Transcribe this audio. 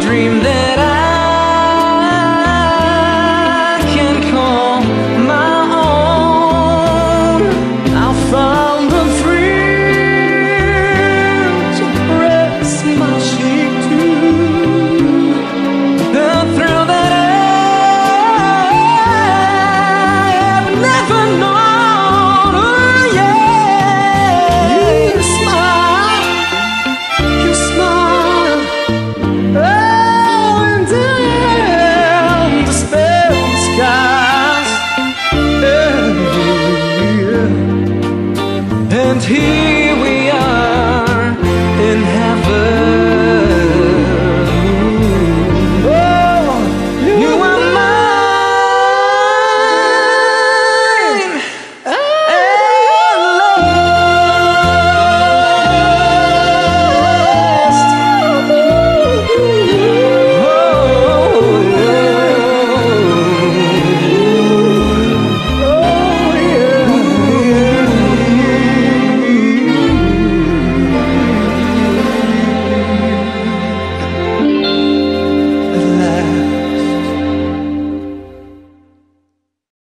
dream that I